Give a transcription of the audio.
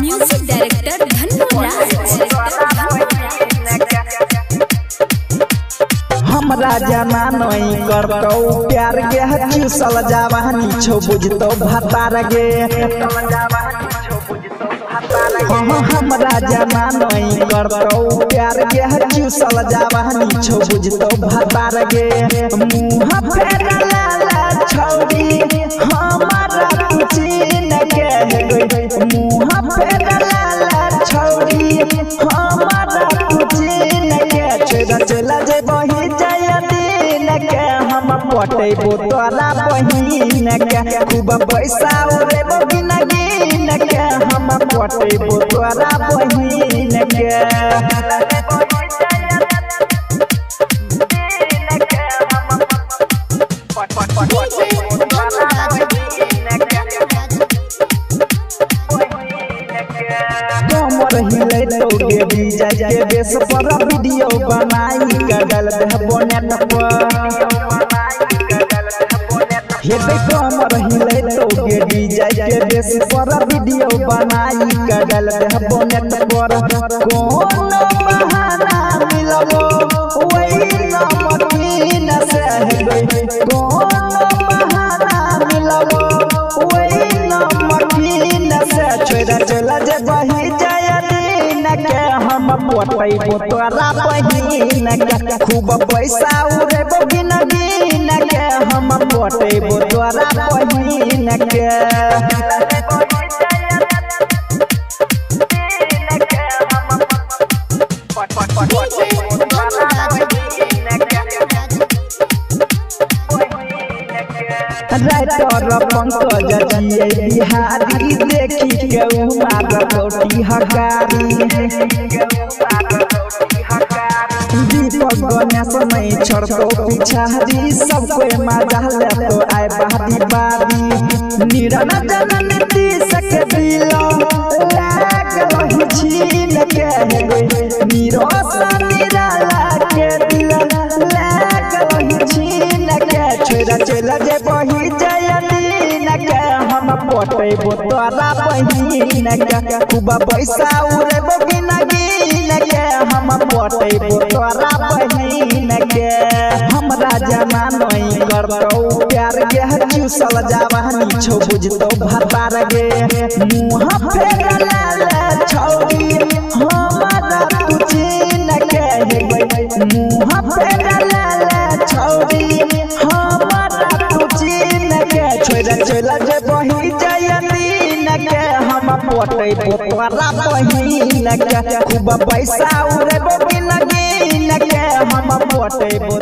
Music director हमरा जमाना करतौ प्यार के चूसल जवानी छौ बुझतौ भतार गे हाँ, हमरा जमाना करतौ प्यार के चूसल जवानी छौ बुझतौ भतार गे। मुँह फेरला छौरी हमारा कुचिन के मुँह फेरला छौरी हमारा कुचिन के चला चला जे बही जय दिन के हम पटेबो तोरा बहिन के खूब पैसा उड़े बगिन गिन के हम पटेबो तोरा बहिन के कमर हिले तोगे बीजा के बेस पर वीडियो बनाई कगल देहबो नेट पर हेबे कमर हिले तोगे बीजा के बेस पर वीडियो बनाई कगल देहबो नेट पर कौन बही जय दिन के हम पटैबो तोरा बहिन के खूब पैसा उड़े बगिन गिन के हम पटैबो तोरा बहिन के राइटर पंकज जिए बिहारी देखी के उमार रोटी हकारी दीपक गणेश नहीं छोड़तो पिछारी सब कोई मज़ा ले तो आए बारी बारी निरंजन नीतीश के दिल लाग वही छीन के निरोस निराला के दिल लाग वही छीन के छोरा चला जे पटेबो तोरा बहिन के खूब पैसा उड़ेबो बगिन गिन के हम पटेबो तोरा बहिन के हमरा नहीं करतौ प्यार के चूसल जवानी छौ बुझतौ भतार गे मुँह फेरला पटेबो तोरा बहिन के खूब पैसा उड़े बगिन गिन के हम पटेबो